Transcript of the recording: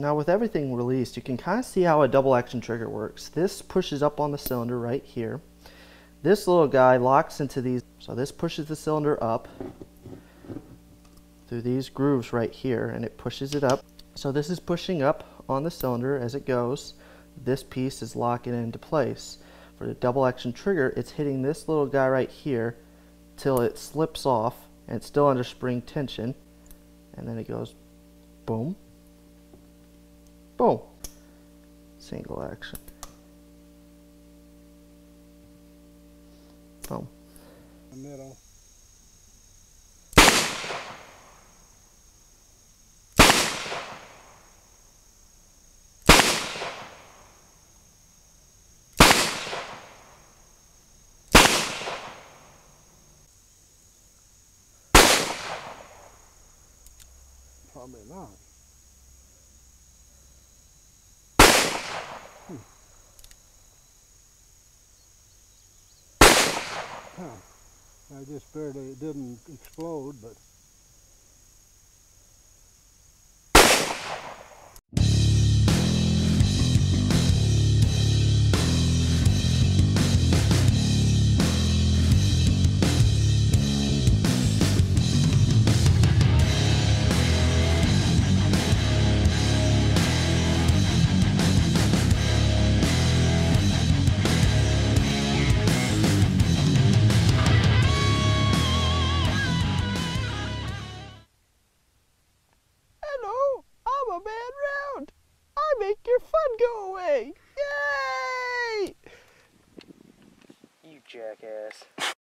Now with everything released, you can kind of see how a double action trigger works. This pushes up on the cylinder right here. This little guy locks into these, so this pushes the cylinder up through these grooves right here and it pushes it up. So this is pushing up on the cylinder as it goes. This piece is locking into place. For the double action trigger, it's hitting this little guy right here till it slips off and it's still under spring tension. And then it goes boom, boom, single action. Boom. The middle. Probably not. I just barely, it didn't explode, but I make your fun go away. Yay! You jackass.